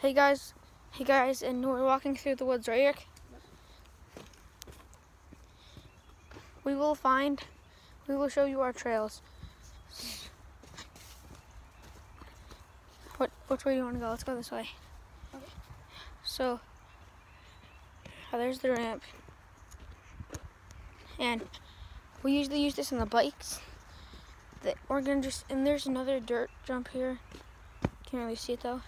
Hey guys, hey guys, and we're walking through the woods, right, Eric? We will find, we will show you our trails. What, which way do you want to go? Let's go this way. Okay. So, oh, there's the ramp. And we usually use this on the bikes. We're gonna just, and there's another dirt jump here. Can't really see it though.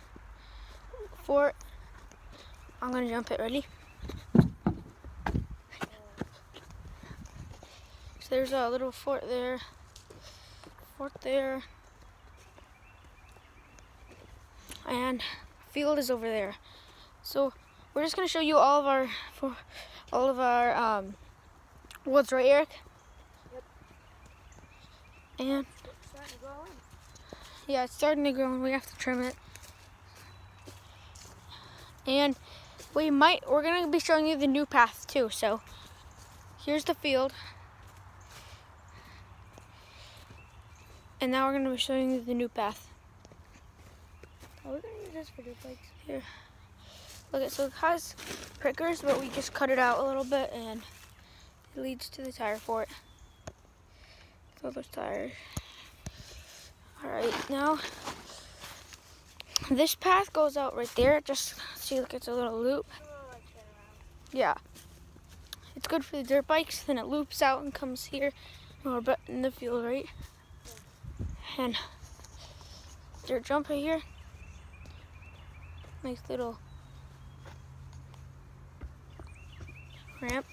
For I'm gonna jump it. Ready? So there's a little fort there. Fort there. And field is over there. So we're just gonna show you all of our for all of our um, woods, right, Eric? Yep. And It's starting to grow in. yeah, it's starting to grow and we have to trim it. And we might, we're gonna be showing you the new path too. So here's the field. And now we're gonna be showing you the new path. Are we gonna use this for dirt bikes? Here. Look at so it has prickers, but we just cut it out a little bit and it leads to the tire fort. Throw those tires. Alright, now this path goes out right there. Just see like it's a little loop. Yeah. It's good for the dirt bikes, then it loops out and comes here. Or but in the field, right? And dirt jump right here. Nice little ramp.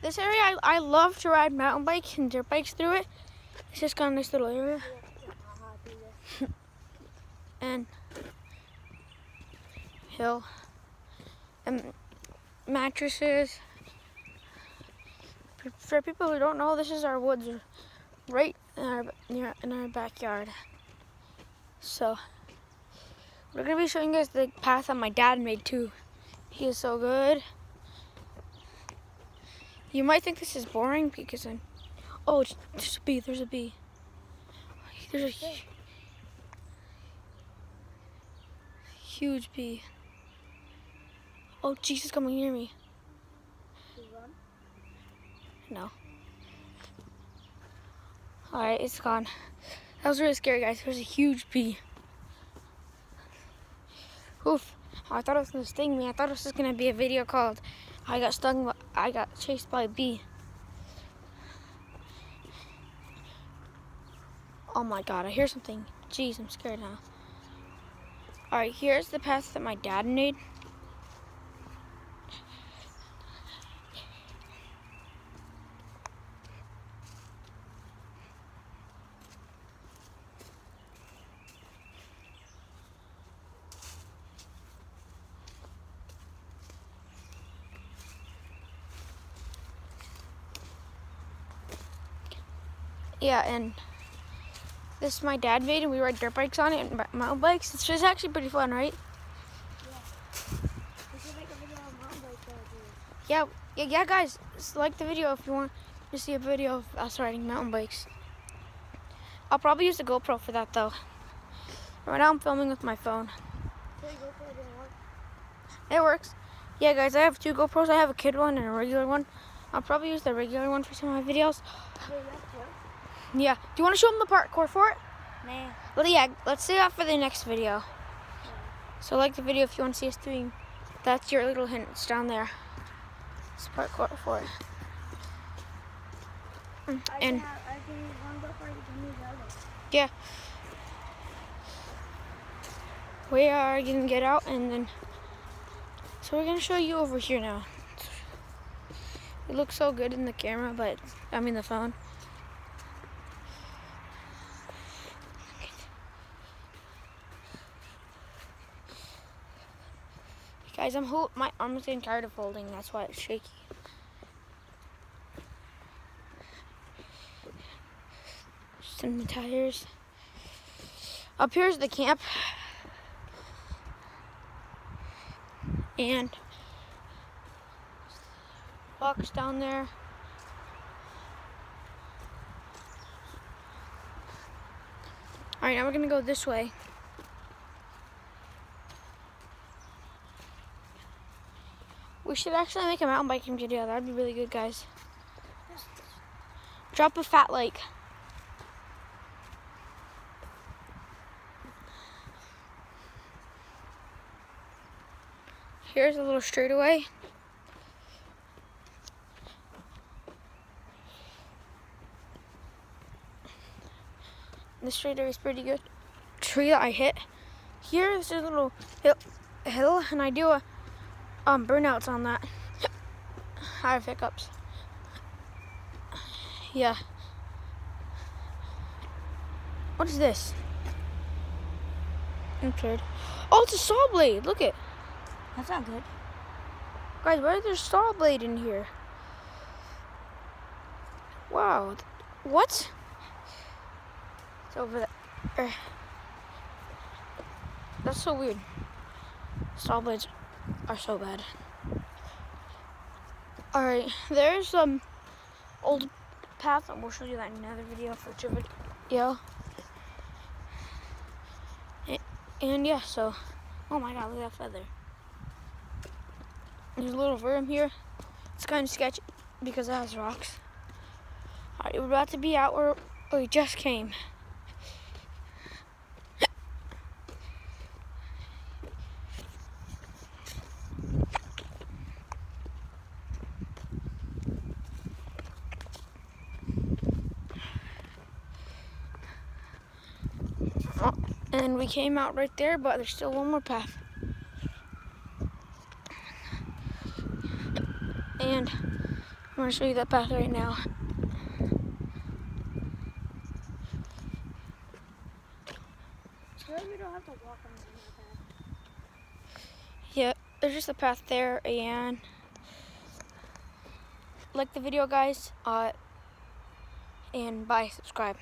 This area, I, I love to ride mountain bikes and dirt bikes through it. It's just got a nice little area. And hill and mattresses. For- people who don't know, this is our woods right in our near in our backyard. So we're gonna be showing you guys the path that my dad made too. He is so good. You might think this is boring because I'm. Oh, there's a bee. There's a bee. There's a huge bee. Oh, Jesus, coming near me. No. Alright, it's gone. That was really scary, guys. There's a huge bee. Oof. I thought it was going to sting me. I thought it was just going to be a video called I got stung, by- I got chased by a bee. Oh my god, I hear something. Jeez, I'm scared now. Alright, here's the path that my dad made. Yeah, and this is my dad made, and we ride dirt bikes on it and mountain bikes. It's just actually pretty fun, right? Yeah. We should make a video on mountain bike. Yeah, yeah, yeah, guys. Like the video if you want to see a video of us riding mountain bikes. I'll probably use the GoPro for that though. Right now I'm filming with my phone. So you go for it didn't. It works. Yeah, guys, I have two GoPros. I have a kid one and a regular one. I'll probably use the regular one for some of my videos. Wait, you have two? Yeah. Do you want to show them the parkour for it? Nah. Well, yeah. Let's save that for the next video. So like the video if you want to see us doing. That's your little hint. It's down there. It's parkour for it. Mm, I And can have, I can use one before you the yeah. We are gonna get out and then. So we're gonna show you over here now. It looks so good in the camera, but I mean the phone. Guys, I'm my arm's getting tired of holding. That's why it's shaky. Send Some tires. Up here's the camp. And box down there. All right, now we're gonna go this way. We should actually make a mountain biking video. That'd be really good, guys. Drop a fat like. Here's a little straightaway. This straightaway is pretty good. Tree that I hit. Here's a little hill, hill and I do a um, burnouts on that. I have hiccups. Yeah. What is this? I'm scared. Oh, it's a saw blade. Look it. That's not good. Guys, why is there a saw blade in here? Wow. What? It's over there. That's so weird. Saw blades are so bad. Alright, there's some um, old path, and we'll show you that in another video for future video. And, and yeah, so, oh my god, look at that feather. There's a little worm here. It's kind of sketchy because it has rocks. Alright, we're about to be out where we just came. And we came out right there, but there's still one more path. And I'm going to show you that path right now. So we don't have to walk on that path. Yeah, there's just a path there, and like the video, guys. Uh, and bye, subscribe.